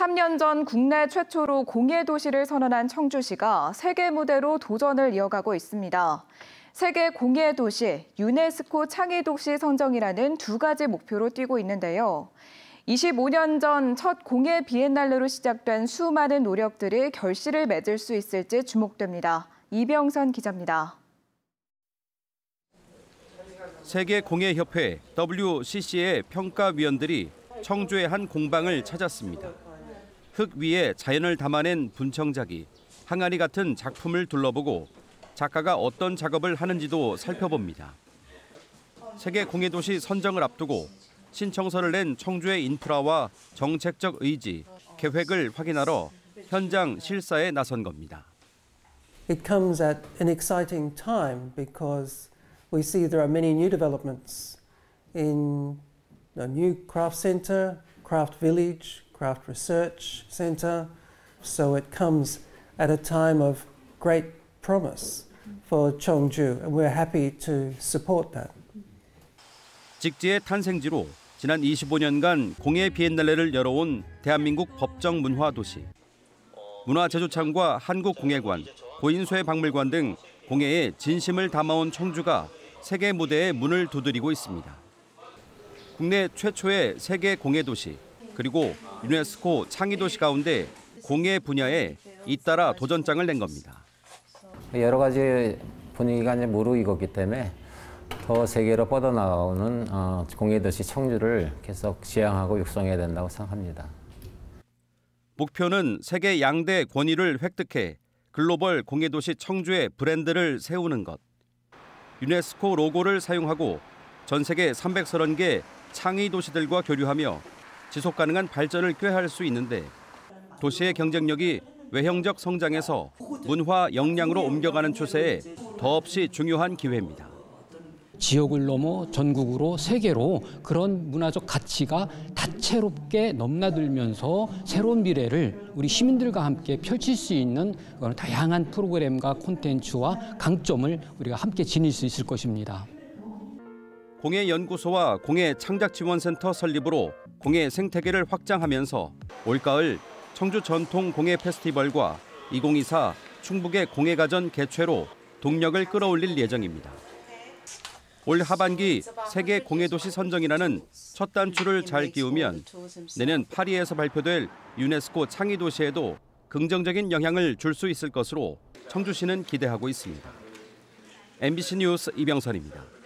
3년 전 국내 최초로 공예 도시를 선언한 청주시가 세계 무대로 도전을 이어가고 있습니다. 세계 공예 도시, 유네스코 창의 도시 선정이라는 두 가지 목표로 뛰고 있는데요. 25년 전 첫 공예 비엔날레로 시작된 수많은 노력들이 결실을 맺을 수 있을지 주목됩니다. 이병선 기자입니다. 세계공예협회 WCC의 평가위원들이 청주의 한 공방을 찾았습니다. 흙 위에 자연을 담아낸 분청작이 항아리 같은 작품을 둘러보고 작가가 어떤 작업을 하는지도 살펴봅니다. 세계 공예도시 선정을 앞두고 신청서를 낸 청주의 인프라와 정책적 의지, 계획을 확인하러 현장 실사에 나선 겁니다. It comes at an exciting time because we see there are many new developments in a new craft centre, craft village, craft research centre. So it comes at a time of great promise for Cheongju, and we're happy to support that. 직지의 탄생지로 지난 25년간 공예 비엔날레를 열어온 대한민국 법정 문화 도시. 문화제조창과 한국공예관, 고인소의 박물관 등 공예에 진심을 담아온 청주가 세계 무대에 문을 두드리고 있습니다. 국내 최초의 세계 공예 도시 그리고 유네스코 창의 도시 가운데 공예 분야에 잇따라 도전장을 낸 겁니다. 여러 가지 분위기가 이제 무르익었기 때문에 더 세계로 뻗어나오는 어, 공예도시 청주를 계속 지향하고 육성해야 된다고 생각합니다. 목표는 세계 양대 권위를 획득해 글로벌 공예도시 청주의 브랜드를 세우는 것. 유네스코 로고를 사용하고 전 세계 330개 창의 도시들과 교류하며 지속 가능한 발전을 꾀할 수 있는데 도시의 경쟁력이 외형적 성장에서 문화 역량으로 옮겨가는 추세에 더없이 중요한 기회입니다. 지역을 넘어 전국으로 세계로 그런 문화적 가치가 다채롭게 넘나들면서 새로운 미래를 우리 시민들과 함께 펼칠 수 있는 다양한 프로그램과 콘텐츠와 강점을 우리가 함께 지닐 수 있을 것입니다. 공예연구소와 공예창작지원센터 설립으로 공예 생태계를 확장하면서 올가을 청주 전통 공예 페스티벌과 2024 충북의 공예가전 개최로 동력을 끌어올릴 예정입니다. 올 하반기 세계 공예도시 선정이라는 첫 단추를 잘 끼우면 내년 파리에서 발표될 유네스코 창의도시에도 긍정적인 영향을 줄 수 있을 것으로 청주시는 기대하고 있습니다. MBC 뉴스 이병선입니다.